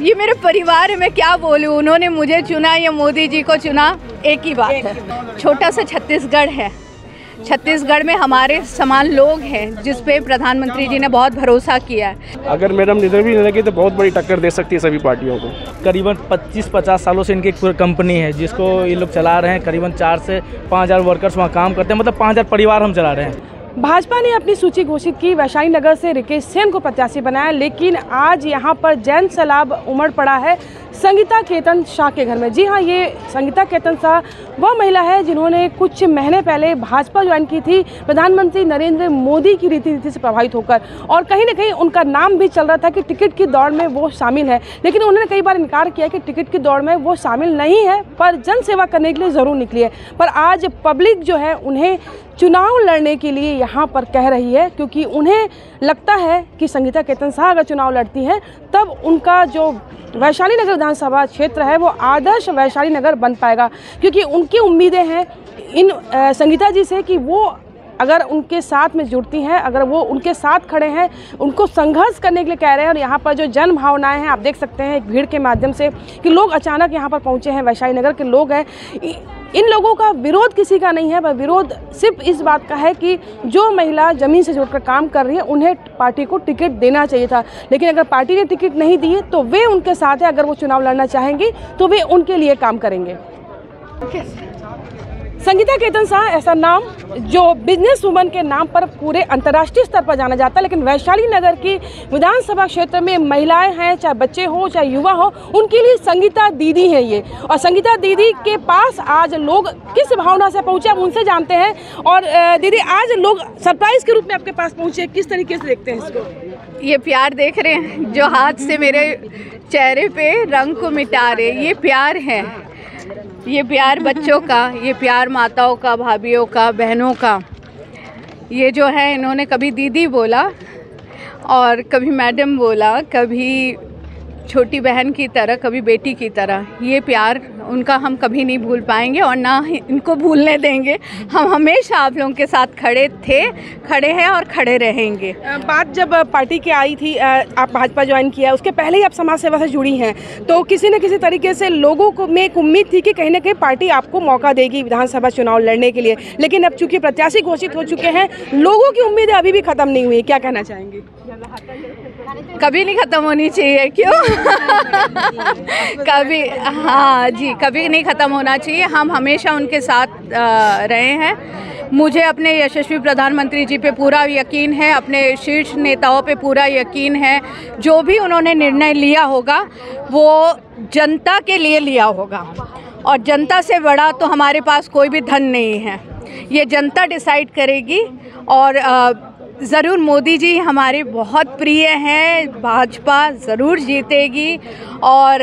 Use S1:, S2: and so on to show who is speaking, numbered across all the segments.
S1: ये मेरे परिवार है मैं क्या बोलूँ? उन्होंने मुझे चुना या मोदी जी को चुना एक ही बात है। छोटा सा छत्तीसगढ़ है। छत्तीसगढ़ में हमारे समान लोग हैं जिस पे प्रधानमंत्री जी ने बहुत भरोसा किया है।
S2: अगर मैडम निधर भी लगी तो बहुत बड़ी टक्कर दे सकती है सभी पार्टियों को।
S3: करीबन 25-50 सालों से इनकी एक पूरी कंपनी है जिसको ये लोग चला रहे हैं। करीबन चार से पाँच हज़ार वर्कर्स वहाँ काम करते हैं। मतलब पाँच हज़ार परिवार हम चला रहे हैं।
S4: भाजपा ने अपनी सूची घोषित की। वैशाली नगर से रिकेश सेन को प्रत्याशी बनाया, लेकिन आज यहाँ पर जैन सैलाब उमड़ पड़ा है संगीता केतन शाह के घर में। जी हाँ ये संगीता केतन शाह वह महिला है जिन्होंने कुछ महीने पहले भाजपा ज्वाइन की थी, प्रधानमंत्री नरेंद्र मोदी की रीति नीति से प्रभावित होकर। और कहीं ना कहीं उनका नाम भी चल रहा था कि टिकट की दौड़ में वो शामिल है। लेकिन उन्होंने कई बार इनकार किया कि टिकट की दौड़ में वो शामिल नहीं है, पर जन सेवा करने के लिए ज़रूर निकली है। पर आज पब्लिक जो है, उन्हें चुनाव लड़ने के लिए यहाँ पर कह रही है, क्योंकि उन्हें लगता है कि संगीता केतन शाह अगर चुनाव लड़ती हैं, तब उनका जो वैशाली नगर विधानसभा क्षेत्र है, वो आदर्श वैशाली नगर बन पाएगा। क्योंकि उनकी उम्मीदें हैं इन संगीता जी से कि वो अगर उनके साथ में जुड़ती हैं, अगर वो उनके साथ खड़े हैं, उनको संघर्ष करने के लिए कह रहे हैं और यहाँ पर जो जन भावनाएँ हैं, आप देख सकते हैं एक भीड़ के माध्यम से कि लोग अचानक यहाँ पर पहुँचे हैं, वैशाली नगर के लोग हैं। इन लोगों का विरोध किसी का नहीं है, पर विरोध सिर्फ़ इस बात का है कि जो महिला ज़मीन से जुड़कर काम कर रही है, उन्हें पार्टी को टिकट देना चाहिए था। लेकिन अगर पार्टी ने टिकट नहीं दी तो वे उनके साथ है, अगर वो चुनाव लड़ना चाहेंगी तो वे उनके लिए काम करेंगे। संगीता केतन शाह, ऐसा नाम जो बिज़नेस वुमन के नाम पर पूरे अंतर्राष्ट्रीय स्तर पर जाना जाता है, लेकिन वैशाली नगर की विधानसभा क्षेत्र में महिलाएँ हैं, चाहे बच्चे हो, चाहे युवा हो, उनके लिए संगीता दीदी है ये। और संगीता दीदी के पास आज लोग किस भावना से पहुँचे हम उनसे जानते हैं। और दीदी, आज लोग सरप्राइज़ के रूप में आपके पास पहुँचे, किस तरीके से देखते हैं इसको?
S1: ये प्यार देख रहे हैं, जो हाथ से मेरे चेहरे पे रंग को मिटा रहे ये प्यार है। ये प्यार बच्चों का, ये प्यार माताओं का, भाभीियों का, बहनों का। ये जो है, इन्होंने कभी दीदी बोला और कभी मैडम बोला, कभी छोटी बहन की तरह, कभी बेटी की तरह। ये प्यार उनका हम कभी नहीं भूल पाएँगे और ना इनको भूलने देंगे। हम हमेशा आप लोगों के साथ खड़े थे, खड़े हैं और खड़े रहेंगे।
S4: बात जब पार्टी की आई थी आप भाजपा ज्वाइन किया, उसके पहले ही आप समाज सेवा से जुड़ी हैं। तो किसी न किसी तरीके से लोगों को में एक उम्मीद थी कि कहीं ना कहीं पार्टी आपको मौका देगी विधानसभा चुनाव लड़ने के लिए। लेकिन अब चूँकि प्रत्याशी घोषित हो चुके हैं, लोगों की उम्मीदें अभी भी खत्म नहीं हुई। क्या कहना चाहेंगे?
S1: कभी नहीं ख़त्म होनी चाहिए क्यों? कभी हाँ जी कभी नहीं ख़त्म होना चाहिए। हम हमेशा उनके साथ रहे हैं। मुझे अपने यशस्वी प्रधानमंत्री जी पे पूरा यकीन है अपने शीर्ष नेताओं पे पूरा यकीन है। जो भी उन्होंने निर्णय लिया होगा वो जनता के लिए लिया होगा। और जनता से बड़ा तो हमारे पास कोई भी धन नहीं है। ये जनता डिसाइड करेगी और अ, ज़रूर मोदी जी हमारे बहुत प्रिय हैं भाजपा ज़रूर जीतेगी और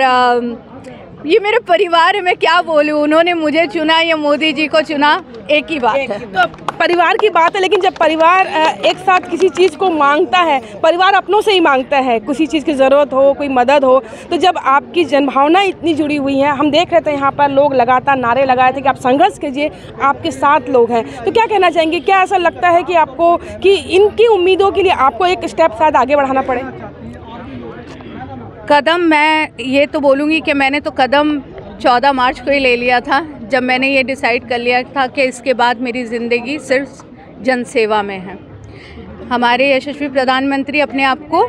S1: ये मेरे परिवार है मैं क्या बोलूँ उन्होंने मुझे चुना या मोदी जी को चुना एक ही बात है
S4: परिवार की बात है, लेकिन जब परिवार एक साथ किसी चीज़ को माँगता है, परिवार अपनों से ही माँगता है, किसी चीज़ की ज़रूरत हो, कोई मदद हो तो जब आपकी जनभावना इतनी जुड़ी हुई है, हम देख रहे थे यहाँ पर लोग लगातार नारे लगाए थे कि आप संघर्ष कीजिए, आपके साथ लोग हैं। तो क्या कहना चाहेंगे, क्या ऐसा लगता है कि आपको, कि इनकी उम्मीदों के लिए आपको एक स्टेप शायद आगे बढ़ाना पड़े?
S1: कदम, मैं ये तो बोलूँगी कि मैंने तो कदम 14 मार्च को ही ले लिया था, जब मैंने ये डिसाइड कर लिया था कि इसके बाद मेरी ज़िंदगी सिर्फ़ जनसेवा में है। हमारे यशस्वी प्रधानमंत्री अपने आप को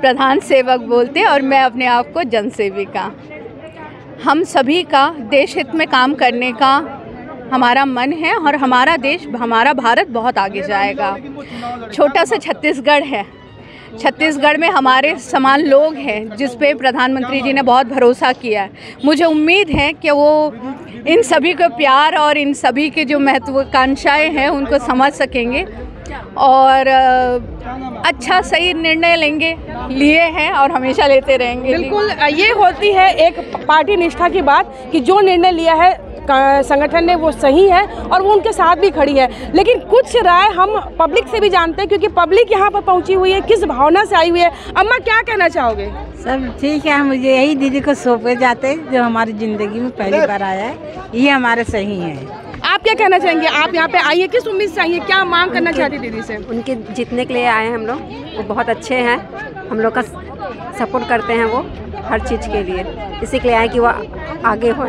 S1: प्रधान सेवक बोलते और मैं अपने आप को जन सेविका हम सभी का देश हित में काम करने का हमारा मन है और हमारा देश, हमारा भारत बहुत आगे जाएगा। छोटा सा छत्तीसगढ़ है। छत्तीसगढ़ में हमारे समान लोग हैं, जिस पे प्रधानमंत्री जी ने बहुत भरोसा किया है। मुझे उम्मीद है कि वो इन सभी को प्यार और इन सभी के जो महत्वाकांक्षाएँ हैं, उनको समझ सकेंगे और अच्छा सही निर्णय लेंगे, लिए हैं और हमेशा लेते रहेंगे।
S4: बिल्कुल, ये होती है एक पार्टी निष्ठा की बात कि जो निर्णय लिया है संगठन ने वो सही है और वो उनके साथ भी खड़ी है। लेकिन कुछ राय हम पब्लिक से भी जानते हैं क्योंकि पब्लिक यहाँ पर पहुँची हुई है किस भावना से आई हुई है। अम्मा क्या कहना चाहोगे?
S5: सब ठीक है मुझे यही दीदी को सौंपे जाते जो हमारी ज़िंदगी में पहली बार आया है। ये हमारे सही है।
S4: आप क्या कहना चाहेंगे? आप यहाँ पे आइए किस उम्मीद से आइए? क्या मांग करना चाहती दीदी से?
S6: उनके जीतने के लिए आए हैं हम लोग। वो बहुत अच्छे हैं। हम लोग का सपोर्ट करते हैं वो हर चीज़ के लिए। इसी के लिए आए कि वो आगे हों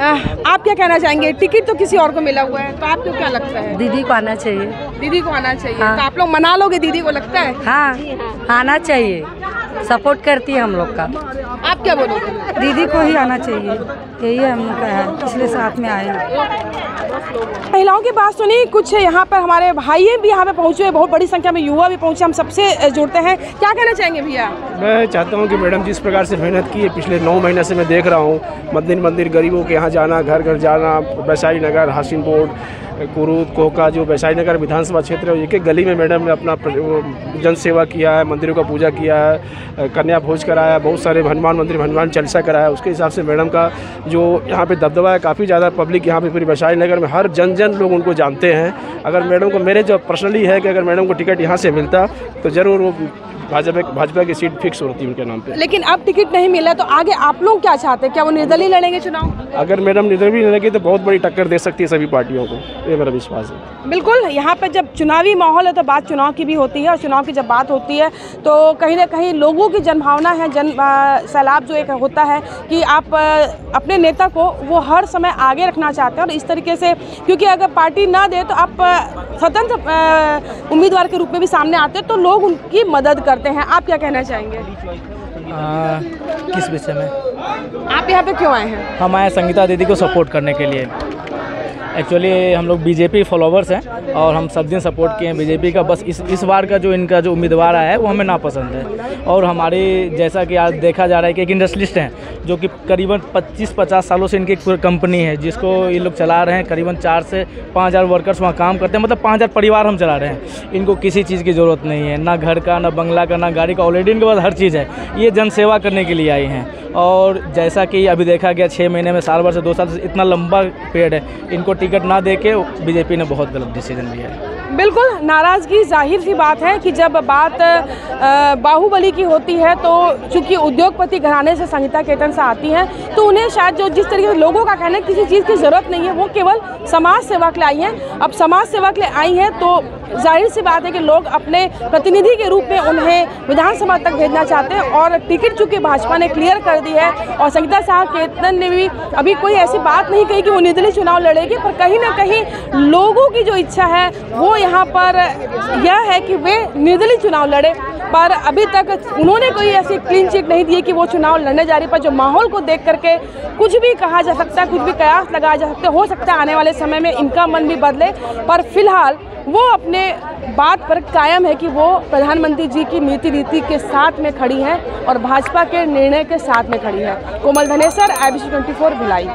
S4: आप क्या कहना चाहेंगे? टिकट तो किसी और को मिला हुआ है तो आपको क्या लगता है?
S7: दीदी को आना चाहिए।
S4: दीदी को आना चाहिए।
S7: हाँ।
S4: तो आप लोग मना लोगे दीदी को लगता है?
S7: हाँ आना चाहिए। सपोर्ट करती है हम लोग का।
S4: आप क्या बोलोगे?
S7: दीदी को ही आना चाहिए। यही हम लोग का है इसलिए साथ में आए हैं।
S4: महिलाओं की बात सुनी कुछ यहाँ पर हमारे भाई भी यहाँ पे पहुँचे हुए बहुत बड़ी संख्या में युवा भी पहुँचे हम सबसे जुड़ते हैं। क्या कहना चाहेंगे भैया?
S2: मैं चाहता हूँ कि मैडम जिस प्रकार से मेहनत की है। पिछले नौ महीने से मैं देख रहा हूँ मंदिर मंदिर गरीबों के यहाँ जाना घर घर जाना वैशाली नगर हासिन बोर्ड कुरूद कोका जो वैशाली नगर विधानसभा क्षेत्र है एक एक गली में मैडम ने अपना जन सेवा किया है मंदिरों का पूजा किया है कन्या भोज कराया है बहुत सारे हनुमान मंदिर हनुमान चलसा कराया है उसके हिसाब से मैडम का जो यहाँ पे दबदबा है, काफ़ी ज़्यादा पब्लिक यहाँ पे पूरी वैशाली नगर में हर जन जन लोग उनको जानते हैं। अगर मैडम को, मेरे जो पर्सनली है कि अगर मैडम को टिकट यहाँ से मिलता तो ज़रूर वो भाजपा भाजपा की सीट फिक्स होती है उनके नाम पे।
S4: लेकिन अब टिकट नहीं मिला तो आगे आप लोग क्या चाहते हैं? क्या वो निर्दलीय लड़ेंगे चुनाव?
S2: अगर मैडम निर्दलीय लगी तो बहुत बड़ी टक्कर दे सकती है सभी पार्टियों को ये मेरा विश्वास है।
S4: बिल्कुल यहाँ पे जब चुनावी माहौल है तो बात चुनाव की भी होती है और चुनाव की जब बात होती है तो कहीं ना कहीं लोगों की जनभावना है जन सैलाब जो एक होता है कि आप अपने नेता को वो हर समय आगे रखना चाहते हैं और इस तरीके से क्योंकि अगर पार्टी ना दे तो आप स्वतंत्र उम्मीदवार के रूप में भी सामने आते हैं तो लोग उनकी मदद करते हैं। आप क्या कहना चाहेंगे?
S3: आ, किस विषय में?
S4: आप यहाँ पे क्यों आए हैं?
S3: हम आए संगीता दीदी को सपोर्ट करने के लिए। एक्चुअली हम लोग बीजेपी फॉलोवर्स हैं और हम सब दिन सपोर्ट किए हैं बीजेपी का। बस इस इस बार का जो इनका जो उम्मीदवार आया है, वो हमें नापसंद है। और हमारी, जैसा कि आज देखा जा रहा है कि एक इंडस्ट्रिस्ट हैं, जो कि करीबन 25-50 सालों से इनकी एक कंपनी है, जिसको ये लोग चला रहे हैं, करीबन चार से पाँच हज़ार वर्कर्स वहाँ काम करते हैं। मतलब पाँच हज़ार परिवार हम चला रहे हैं। इनको किसी चीज़ की ज़रूरत नहीं है, ना घर का, ना बंगला का, ना गाड़ी का। ऑलरेडी इनके पास हर चीज़ है। ये जनसेवा करने के लिए आई हैं। और जैसा कि अभी देखा गया, छः महीने में साल भर से दो साल से इतना लंबा पीरियड है। इनको टिकट ना दे के बीजेपी ने बहुत गलत डिसीज़न लिया है।
S4: बिल्कुल नाराज़गी ज़ाहिर सी बात है कि जब बात बाहुबली की होती है तो चूँकि उद्योगपति घराने से संगीता केतन से आती हैं तो उन्हें शायद जो जिस तरीके से लोगों का कहना है, किसी चीज़ की ज़रूरत नहीं है, वो केवल समाज सेवा के लिए आई हैं। अब समाज सेवा के लिए आई हैं तो ज़ाहिर सी बात है कि लोग अपने प्रतिनिधि के रूप में उन्हें विधानसभा तक भेजना चाहते हैं और टिकट चूँकि भाजपा ने क्लियर कर दी है और संगीता साहब केतन ने भी अभी कोई ऐसी बात नहीं कही कि वो निर्दलीय चुनाव लड़ेगी, पर कहीं ना कहीं लोगों की जो इच्छा है, वो यहाँ पर यह है कि वे निर्दलीय चुनाव लड़े, पर अभी तक उन्होंने कोई ऐसी क्लीन चिट नहीं दी कि वो चुनाव लड़ने जा रही, पर जो माहौल को देख करके कुछ भी कहा जा सकता है, कुछ भी कयास लगाया जा सकता है, हो सकता है आने वाले समय में इनका मन भी बदले, पर फ़िलहाल वो अपने बात पर कायम है कि वो प्रधानमंत्री जी की नीति नीति के साथ में खड़ी हैं और भाजपा के निर्णय के साथ में खड़ी है। Komal Dhanesar I B C Bhilai.